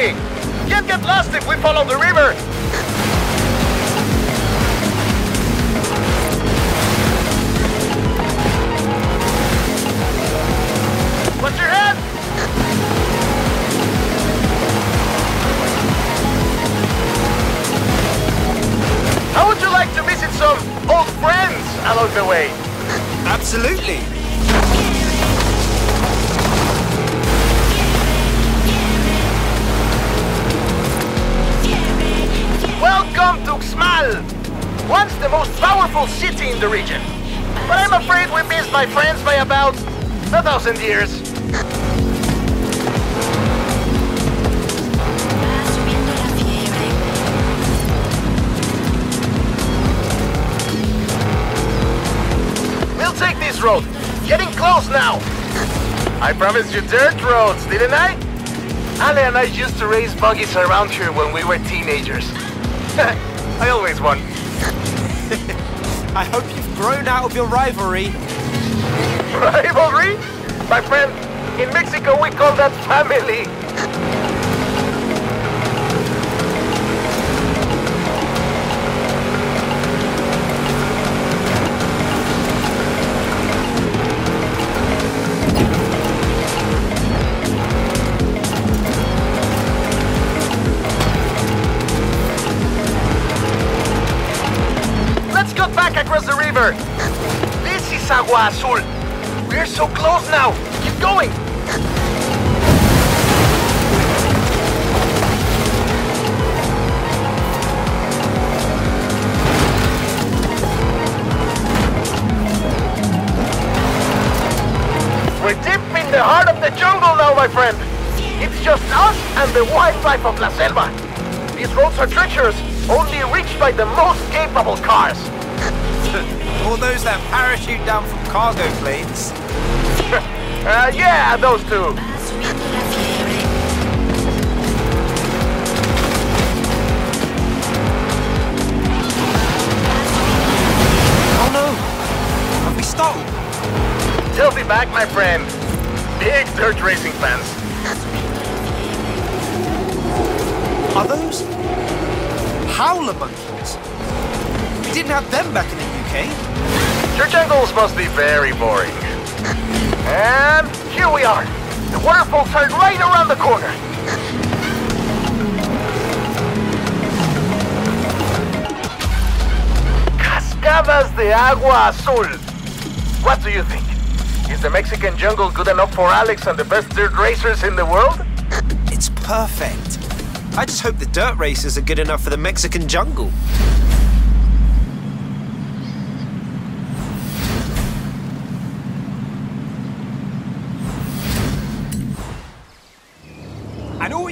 going! Can't get lost if we follow the river! Watch your head! How would you like to visit some old friends along the way? Absolutely! Powerful city in the region. But I'm afraid we missed my friends by about a thousand years. We'll take this road. Getting close now. I promised you dirt roads, didn't I? Ale and I used to race buggies around here when we were teenagers. I always won. I hope you've grown out of your rivalry. Rivalry? My friend, in Mexico we call that family. Back across the river. This is Agua Azul. We're so close now. Keep going. We're deep in the heart of the jungle now, my friend. It's just us and the wildlife of La Selva. These roads are treacherous, only reached by the most capable cars. All those that parachute down from cargo planes. Uh, yeah, those two. Oh no! Have we stopped? They'll be back, my friend. Big dirt racing fans. Are those howler monkeys? We didn't have them back in the UK. Your jungles must be very boring. And here we are. The waterfalls are right around the corner. Cascadas de Agua Azul. What do you think? Is the Mexican jungle good enough for Alex and the best dirt racers in the world? It's perfect. I just hope the dirt races are good enough for the Mexican jungle.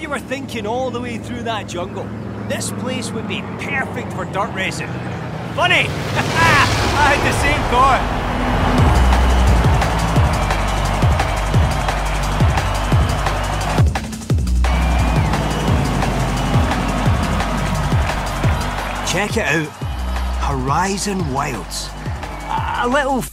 You were thinking all the way through that jungle. This place would be perfect for dirt racing. Funny! I had the same thought. Check it out. Horizon Wilds. A little.